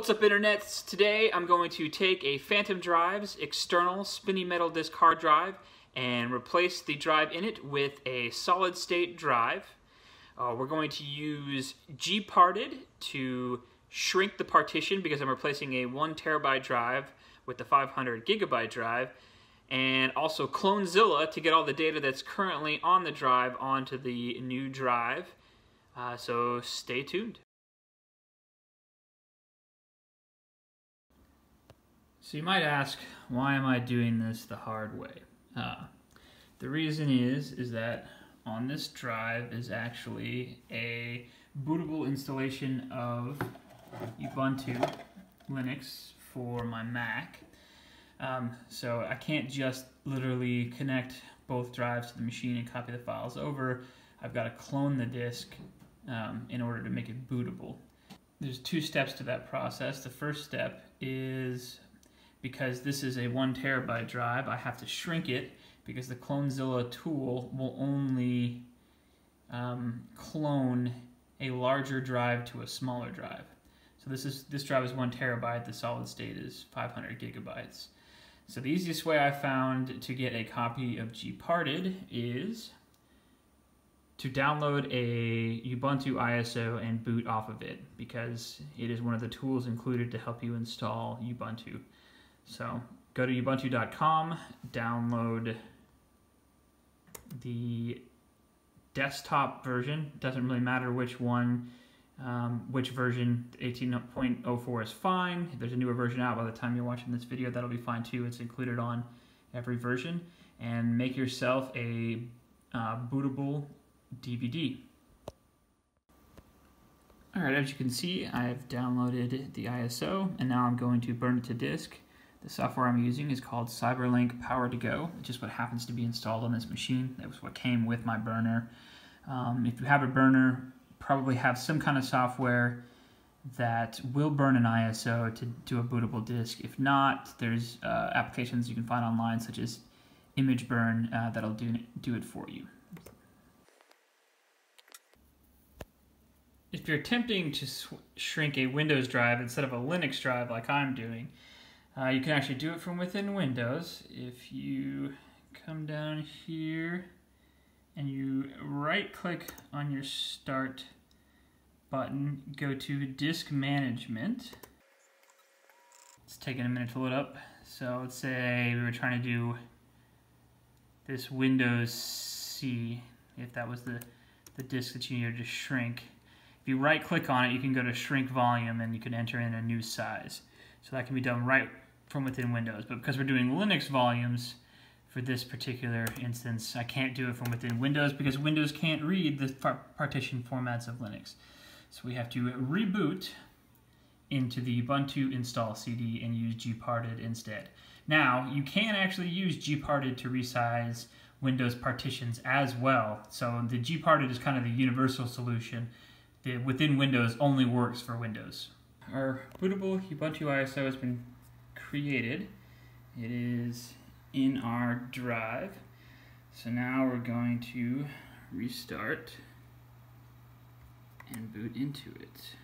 What's up internets? Today I'm going to take a Fantom Drives external spinning metal disk hard drive and replace the drive in it with a solid state drive. Uh, we're going to use Gparted to shrink the partition because I'm replacing a one terabyte drive with the 500 gigabyte drive and also Clonezilla to get all the data that's currently on the drive onto the new drive. Uh, so stay tuned. So you might ask, why am I doing this the hard way? Uh, the reason is, is that on this drive is actually a bootable installation of Ubuntu Linux for my Mac. Um, so I can't just literally connect both drives to the machine and copy the files over. I've got to clone the disk um, in order to make it bootable. There's two steps to that process. The first step is because this is a one terabyte drive, I have to shrink it because the Clonezilla tool will only um, clone a larger drive to a smaller drive. So this is this drive is one terabyte. The solid state is 500 gigabytes. So the easiest way I found to get a copy of Gparted is to download a Ubuntu ISO and boot off of it because it is one of the tools included to help you install Ubuntu. So go to ubuntu.com, download the desktop version. Doesn't really matter which one, um, which version. 18.04 is fine. If there's a newer version out by the time you're watching this video, that'll be fine too. It's included on every version. And make yourself a uh, bootable DVD. Alright, as you can see, I've downloaded the ISO, and now I'm going to burn it to disk. The software I'm using is called CyberLink Power2Go, which is what happens to be installed on this machine. That was what came with my burner. Um, if you have a burner, probably have some kind of software that will burn an ISO to do a bootable disk. If not, there's uh, applications you can find online such as ImgBurn uh, that'll do, do it for you. If you're attempting to shrink a Windows drive instead of a Linux drive like I'm doing, uh, you can actually do it from within Windows. If you come down here and you right click on your start button, go to disk management. It's taking a minute to load up. So let's say we were trying to do this Windows C, if that was the, the disk that you needed to shrink. If you right click on it, you can go to shrink volume and you can enter in a new size. So that can be done right from within Windows. But because we're doing Linux volumes for this particular instance, I can't do it from within Windows because Windows can't read the partition formats of Linux. So we have to reboot into the Ubuntu install CD and use gparted instead. Now, you can actually use gparted to resize Windows partitions as well. So the gparted is kind of the universal solution. The within Windows only works for Windows. Our bootable Ubuntu ISO has been created. It is in our drive. So now we're going to restart and boot into it.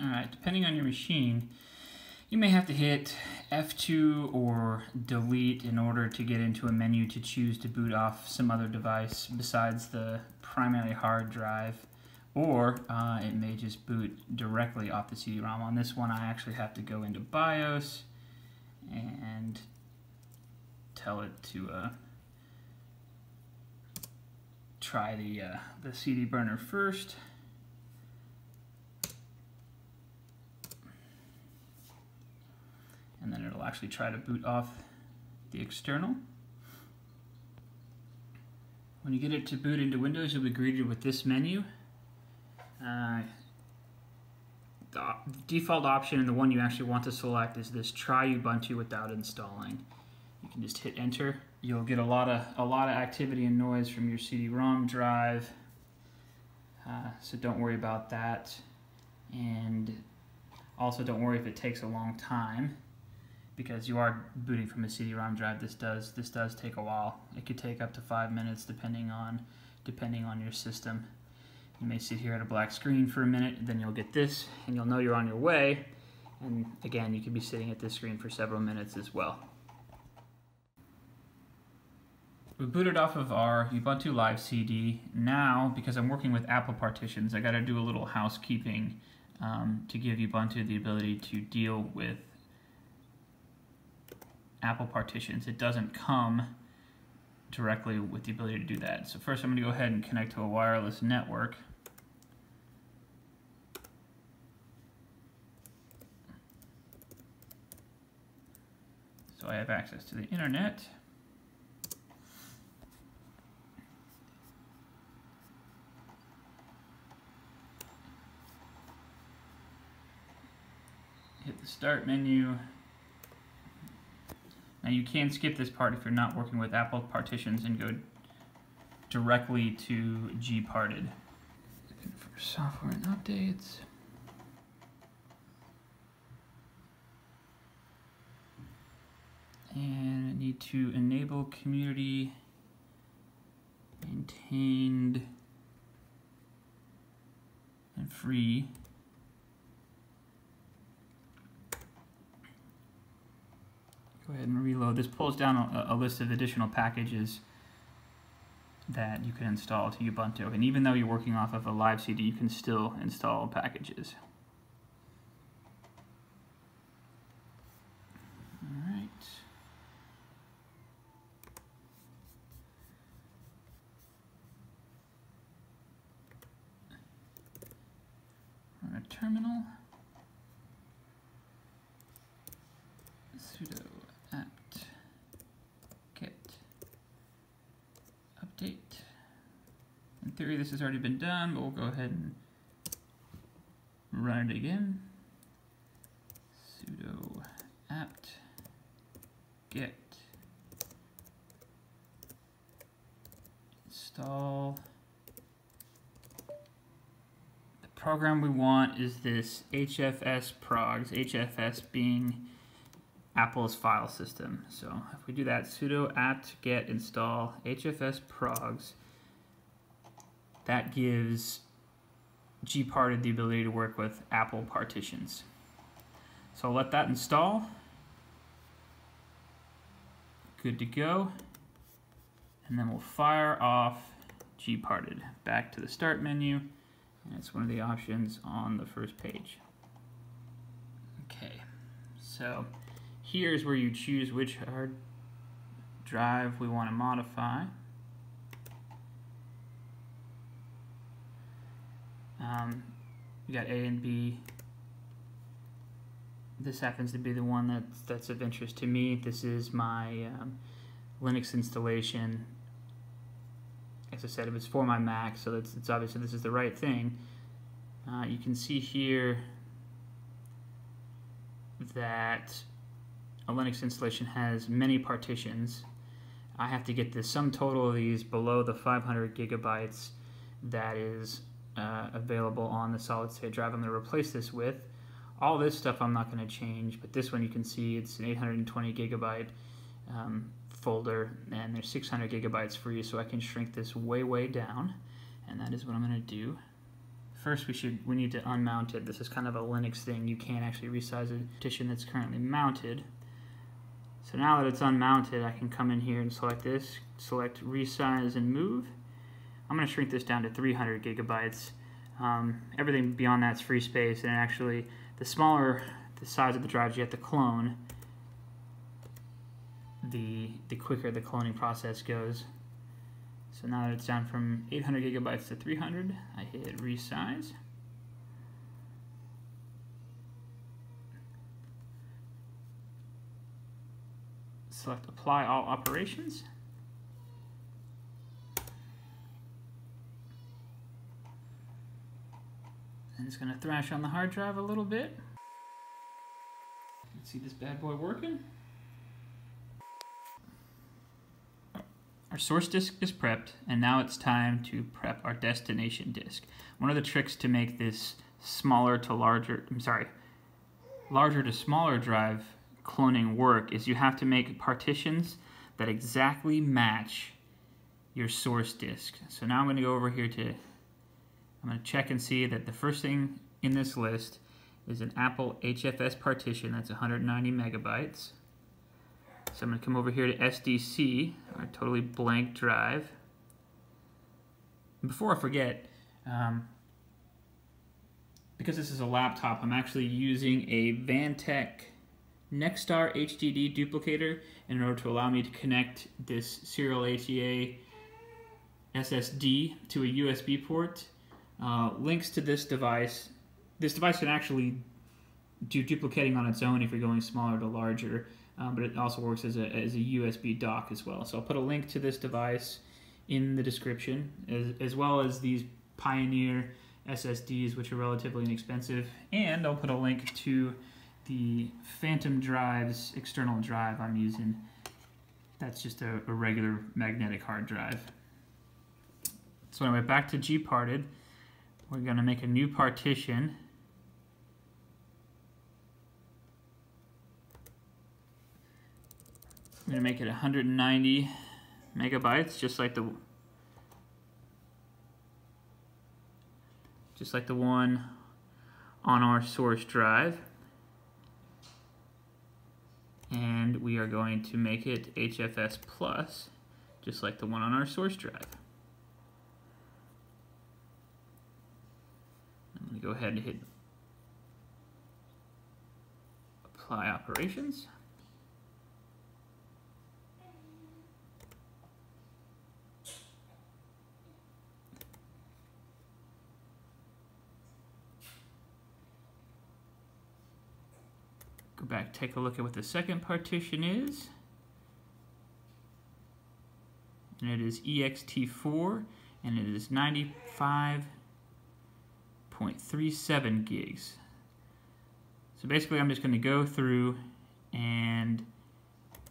Alright, depending on your machine, you may have to hit F2 or delete in order to get into a menu to choose to boot off some other device besides the primary hard drive or uh, it may just boot directly off the CD-ROM. On this one I actually have to go into BIOS and tell it to uh, try the, uh, the CD burner first. And then it'll actually try to boot off the external. When you get it to boot into Windows, you'll be greeted with this menu. Uh, the default option and the one you actually want to select is this try Ubuntu without installing. You can just hit enter. You'll get a lot of a lot of activity and noise from your CD-ROM drive. Uh, so don't worry about that. And also don't worry if it takes a long time. Because you are booting from a CD-ROM drive. This does this does take a while. It could take up to five minutes depending on depending on your system. You may sit here at a black screen for a minute, then you'll get this, and you'll know you're on your way. And again, you could be sitting at this screen for several minutes as well. We booted off of our Ubuntu Live CD. Now, because I'm working with Apple partitions, I got to do a little housekeeping um, to give Ubuntu the ability to deal with Apple partitions. It doesn't come directly with the ability to do that. So first I'm going to go ahead and connect to a wireless network. So I have access to the internet. Hit the start menu. Now you can skip this part if you're not working with Apple partitions and go directly to gparted. For software and updates. And I need to enable community maintained and free. Go ahead and reload. This pulls down a, a list of additional packages that you can install to Ubuntu. And even though you're working off of a live CD, you can still install packages. All right. A terminal. sudo apt get update. In theory this has already been done, but we'll go ahead and run it again. sudo apt get install the program we want is this HFS progs, HFS being Apple's file system. So if we do that, sudo apt get install hfs progs, that gives gparted the ability to work with Apple partitions. So I'll let that install. Good to go. And then we'll fire off gparted. Back to the start menu. And it's one of the options on the first page. Okay, so Here's where you choose which hard drive we want to modify. Um, we got A and B. This happens to be the one that's, that's of interest to me. This is my um, Linux installation. As I said, it was for my Mac, so it's, it's obviously this is the right thing. Uh, you can see here that a Linux installation has many partitions. I have to get the sum total of these below the 500 gigabytes that is uh, available on the solid state drive I'm going to replace this with. All this stuff I'm not going to change, but this one you can see it's an 820 gigabyte um, folder and there's 600 gigabytes for you so I can shrink this way way down and that is what I'm going to do. First we should we need to unmount it. This is kind of a Linux thing. You can't actually resize a partition that's currently mounted. So now that it's unmounted, I can come in here and select this, select resize and move. I'm going to shrink this down to 300 gigabytes. Um, everything beyond that's free space, and actually, the smaller the size of the drives you have to clone, the the quicker the cloning process goes. So now that it's down from 800 gigabytes to 300, I hit resize. select apply all operations. And it's going to thrash on the hard drive a little bit. Let's see this bad boy working. Our source disk is prepped, and now it's time to prep our destination disk. One of the tricks to make this smaller to larger, I'm sorry, larger to smaller drive cloning work is you have to make partitions that exactly match your source disk. So now I'm going to go over here to, I'm going to check and see that the first thing in this list is an Apple HFS partition that's 190 megabytes. So I'm going to come over here to SDC, our totally blank drive. Before I forget, um, because this is a laptop, I'm actually using a Vantec Nexstar HDD duplicator in order to allow me to connect this serial ATA SSD to a USB port. Uh, links to this device. This device can actually do duplicating on its own if you're going smaller to larger, um, but it also works as a, as a USB dock as well. So I'll put a link to this device in the description, as, as well as these Pioneer SSDs, which are relatively inexpensive, and I'll put a link to the Fantom Drive's external drive I'm using. That's just a, a regular magnetic hard drive. So anyway, back to gparted. We're going to make a new partition. I'm going to make it 190 megabytes, just like the just like the one on our source drive. And we are going to make it HFS plus, just like the one on our source drive. Going to go ahead and hit apply operations. Go back, take a look at what the second partition is. And it is ext4, and it is 95.37 gigs. So basically I'm just going to go through and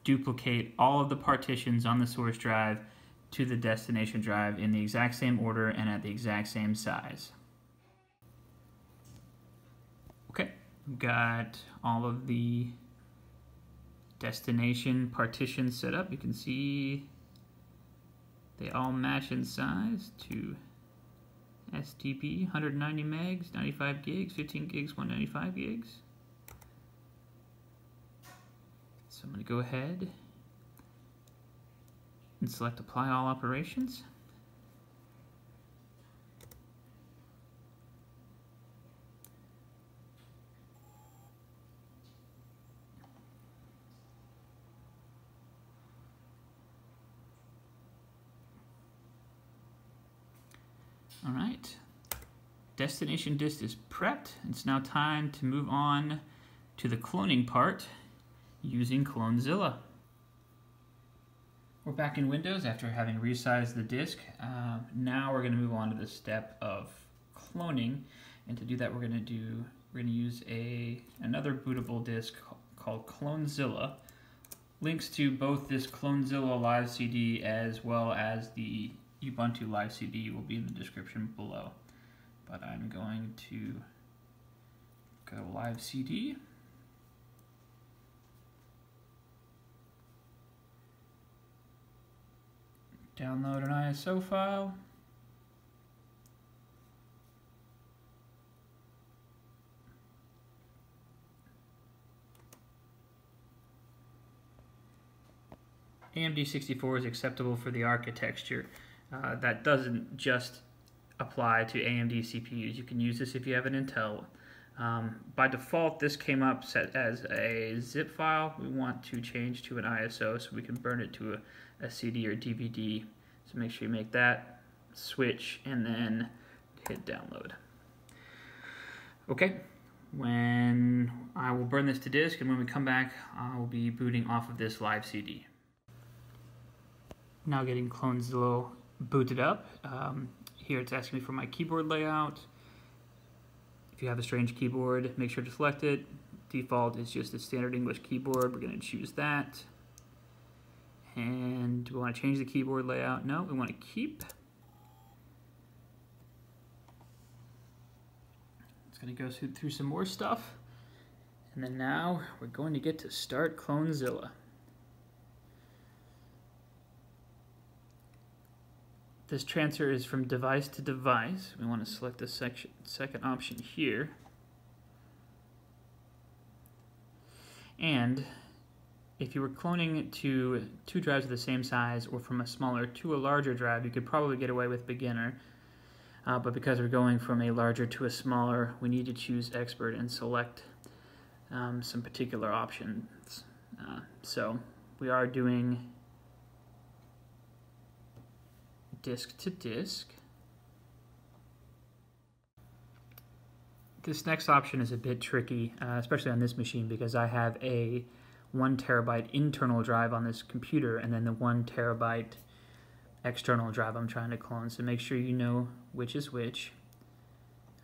duplicate all of the partitions on the source drive to the destination drive in the exact same order and at the exact same size. Okay, got all of the destination partitions set up. You can see they all match in size to STP 190 megs, 95 gigs, 15 gigs, 195 gigs. So I'm going to go ahead and select apply all operations. All right, destination disk is prepped. It's now time to move on to the cloning part using CloneZilla. We're back in Windows after having resized the disk. Uh, now we're going to move on to the step of cloning, and to do that, we're going to do we're going to use a another bootable disk called CloneZilla. Links to both this CloneZilla live CD as well as the Ubuntu Live CD will be in the description below. But I'm going to go Live CD. Download an ISO file. AMD 64 is acceptable for the architecture. Uh, that doesn't just apply to AMD CPUs. You can use this if you have an Intel. Um, by default, this came up set as a zip file. We want to change to an ISO so we can burn it to a, a CD or DVD. So make sure you make that switch and then hit download. Okay, when I will burn this to disk and when we come back, I will be booting off of this live CD. Now getting CloneZilla booted up. Um, here it's asking me for my keyboard layout. If you have a strange keyboard, make sure to select it. Default is just a standard English keyboard. We're going to choose that. And do we want to change the keyboard layout? No, we want to keep. It's going to go through, through some more stuff. And then now we're going to get to start Clonezilla. This transfer is from device to device. We want to select the section, second option here. And if you were cloning to two drives of the same size or from a smaller to a larger drive, you could probably get away with beginner. Uh, but because we're going from a larger to a smaller, we need to choose expert and select um, some particular options. Uh, so we are doing disk to disk. This next option is a bit tricky, uh, especially on this machine because I have a one terabyte internal drive on this computer and then the one terabyte external drive I'm trying to clone. So make sure you know which is which.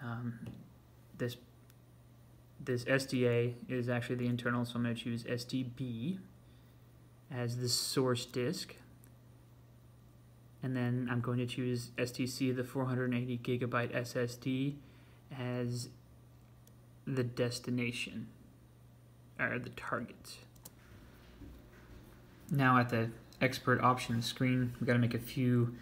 Um, this this SDA is actually the internal, so I'm going to choose SDB as the source disk. And then I'm going to choose SDC, the 480 gigabyte SSD, as the destination, or the target. Now at the expert options screen, we've got to make a few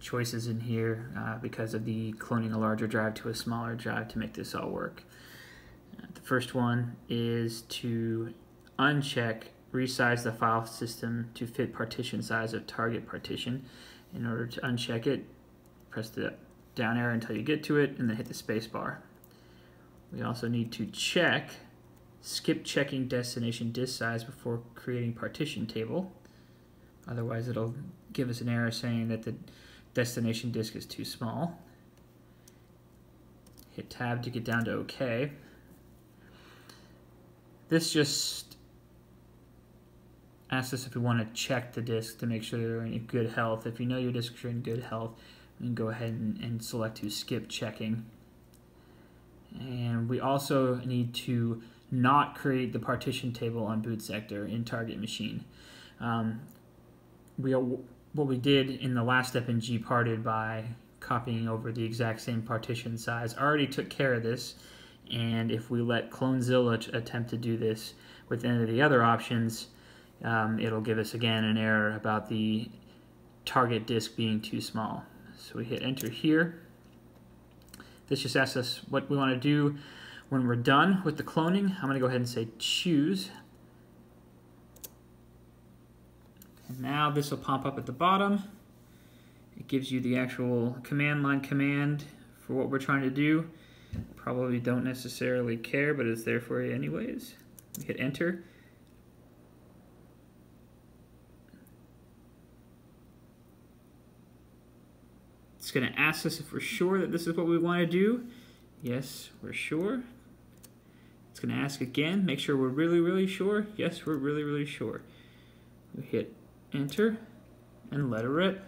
choices in here uh, because of the cloning a larger drive to a smaller drive to make this all work. Uh, the first one is to uncheck resize the file system to fit partition size of target partition. In order to uncheck it, press the down arrow until you get to it and then hit the space bar. We also need to check skip checking destination disk size before creating partition table. Otherwise it'll give us an error saying that the destination disk is too small. Hit tab to get down to OK. This just asks us if we want to check the disk to make sure they're in good health. If you know your disks are in good health, can go ahead and, and select to skip checking. And we also need to not create the partition table on boot sector in target machine. Um, we what we did in the last step in gparted by copying over the exact same partition size already took care of this and if we let Clonezilla attempt to do this with any of the other options um, it'll give us again an error about the target disk being too small so we hit enter here this just asks us what we want to do when we're done with the cloning, I'm going to go ahead and say choose. And now this will pop up at the bottom. It gives you the actual command line command for what we're trying to do. Probably don't necessarily care, but it's there for you anyways. We hit enter. It's going to ask us if we're sure that this is what we want to do. Yes, we're sure. It's going to ask again, make sure we're really, really sure. Yes, we're really, really sure. We hit enter and let it rip.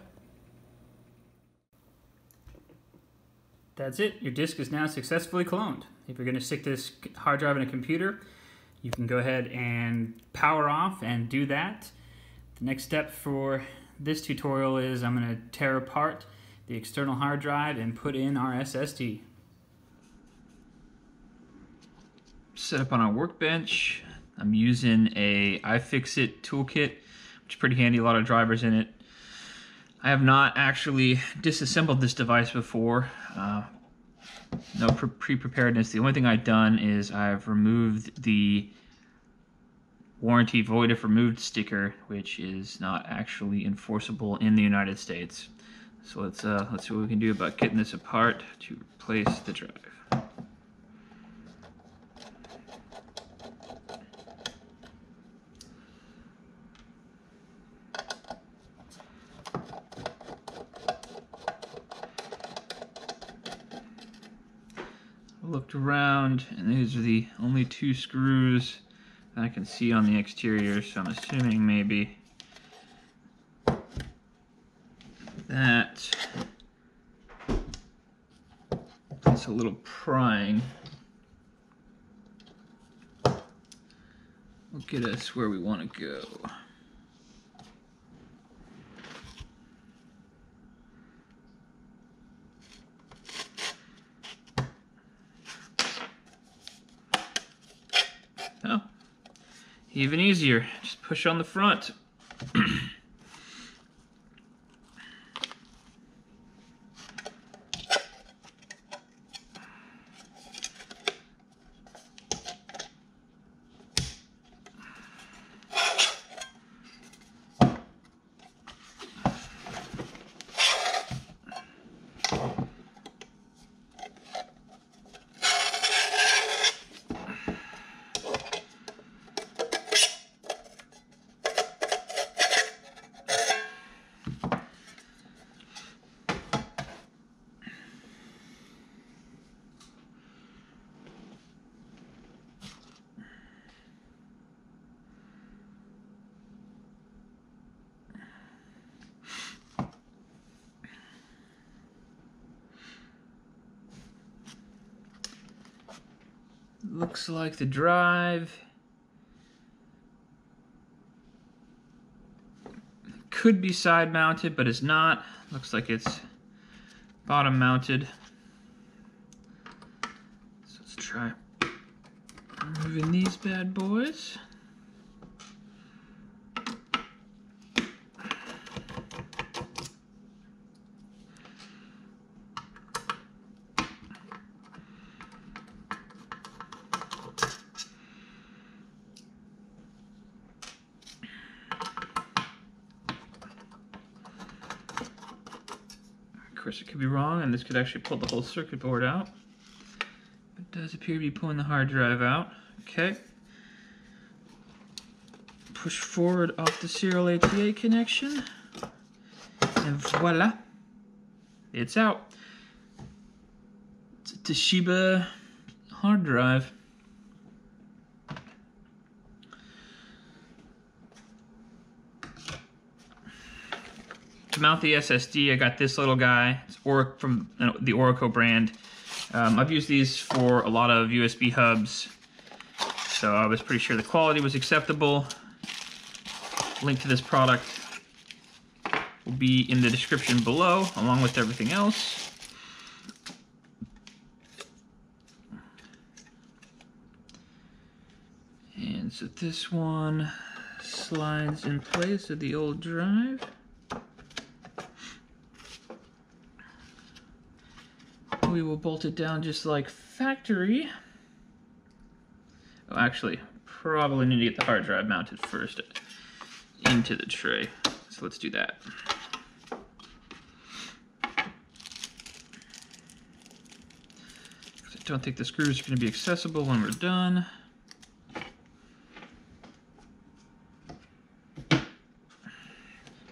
That's it. Your disk is now successfully cloned. If you're going to stick this hard drive in a computer, you can go ahead and power off and do that. The next step for this tutorial is I'm going to tear apart the external hard drive and put in our SSD. set up on our workbench. I'm using a iFixit toolkit, which is pretty handy, a lot of drivers in it. I have not actually disassembled this device before. Uh, no pre-preparedness. The only thing I've done is I've removed the warranty void if removed sticker, which is not actually enforceable in the United States. So let's uh, let's see what we can do about getting this apart to replace the drive. looked around and these are the only two screws I can see on the exterior so I'm assuming maybe that it's a little prying will get us where we want to go. Oh, even easier. Just push on the front. Looks like the drive could be side mounted, but it's not. Looks like it's bottom mounted. So let's try removing these bad boys. course, it could be wrong, this could actually pull the whole circuit board out. It does appear to be pulling the hard drive out. Okay. Push forward off the serial ATA connection. And voila. It's out. It's a Toshiba hard drive. To mount the SSD, I got this little guy. It's Oric from the Orico brand. Um, I've used these for a lot of USB hubs, so I was pretty sure the quality was acceptable. Link to this product will be in the description below, along with everything else. And so this one slides in place of the old drive. We will bolt it down just like factory. Oh, actually, probably need to get the hard drive mounted first into the tray. So let's do that. I don't think the screws are going to be accessible when we're done.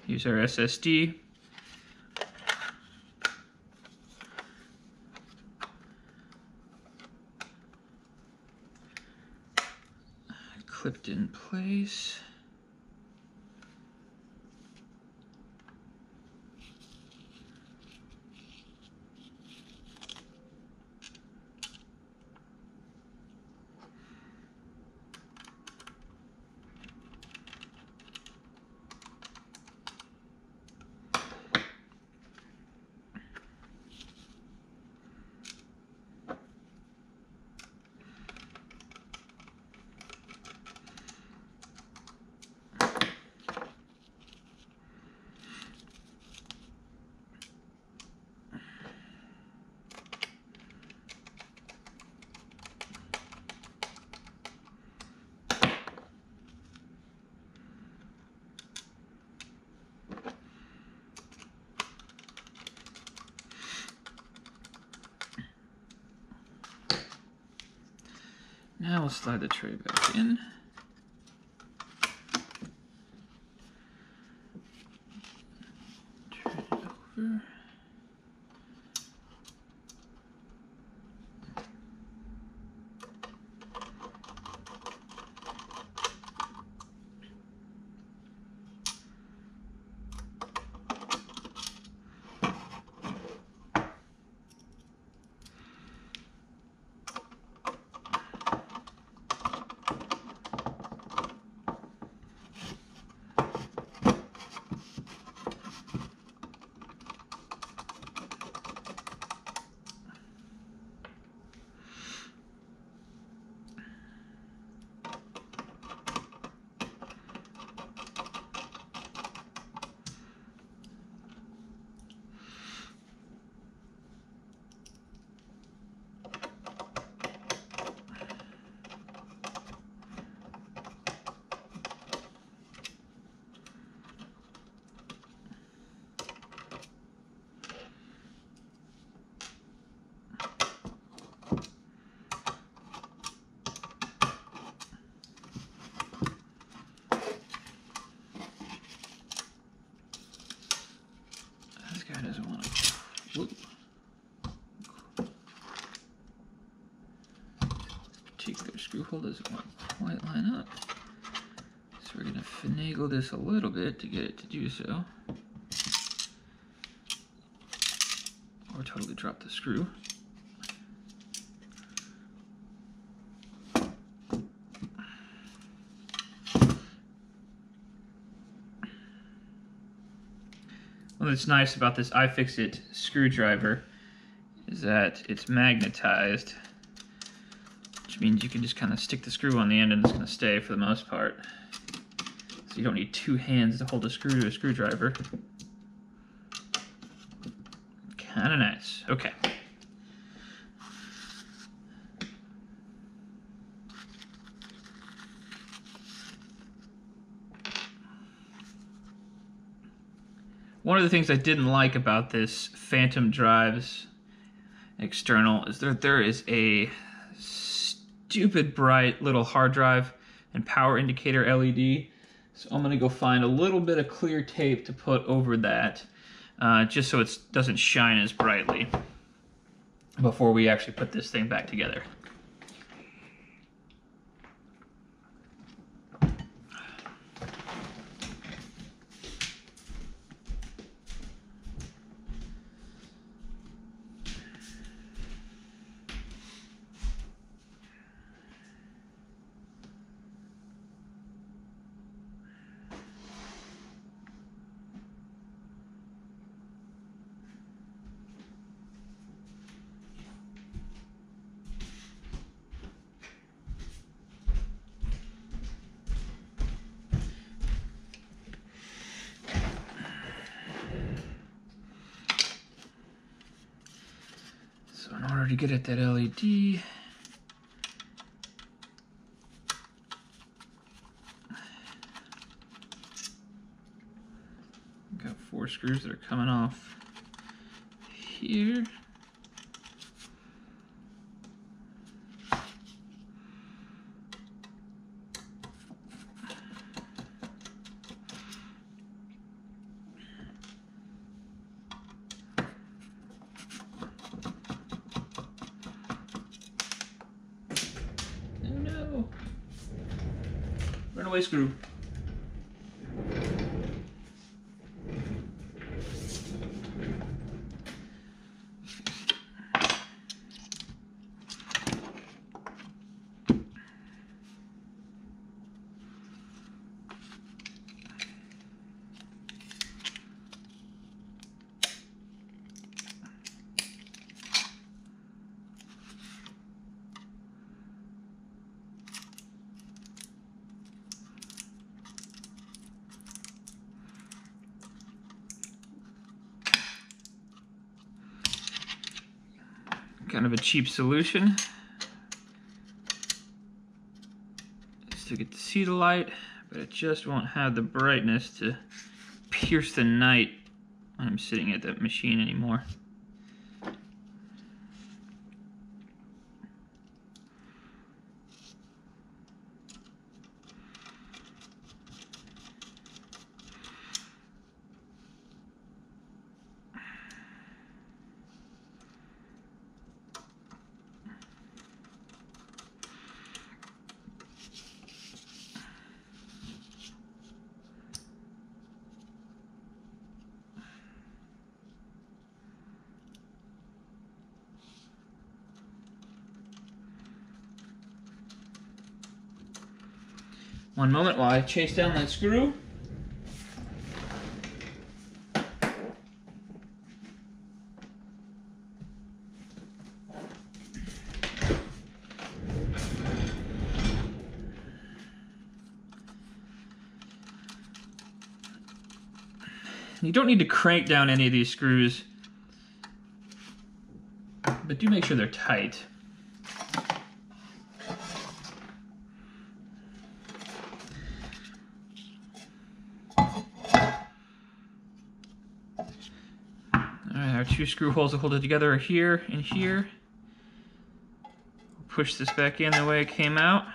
Use our SSD. clipped in place. We'll slide the tray back in. Screw hole doesn't quite line up. So we're gonna finagle this a little bit to get it to do so. Or totally drop the screw. Well, that's nice about this iFixit screwdriver is that it's magnetized, means you can just kind of stick the screw on the end and it's going to stay for the most part. So you don't need two hands to hold a screw to a screwdriver. Kind of nice. Okay. One of the things I didn't like about this Fantom Drives external is that there is a stupid bright little hard drive and power indicator LED. So I'm gonna go find a little bit of clear tape to put over that uh, just so it doesn't shine as brightly before we actually put this thing back together. to get at that LED. Got four screws that are coming off here. Runaway screw. Kind of a cheap solution. Still get to see the light, but it just won't have the brightness to pierce the night when I'm sitting at that machine anymore. One moment while I chase down that screw. You don't need to crank down any of these screws, but do make sure they're tight. Two screw holes to hold it together are here and here. Push this back in the way it came out.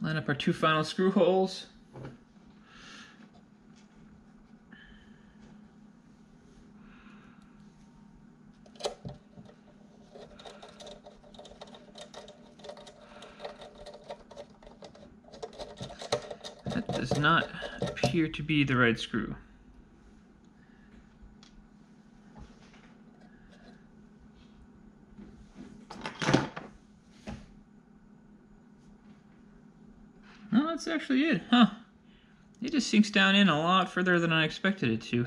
Line up our two final screw holes. Does not appear to be the right screw. No, that's actually it, huh? It just sinks down in a lot further than I expected it to.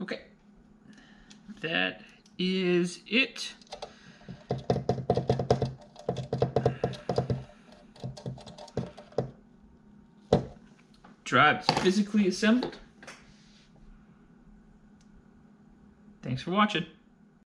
Okay, that is it. Physically assembled. Thanks for watching.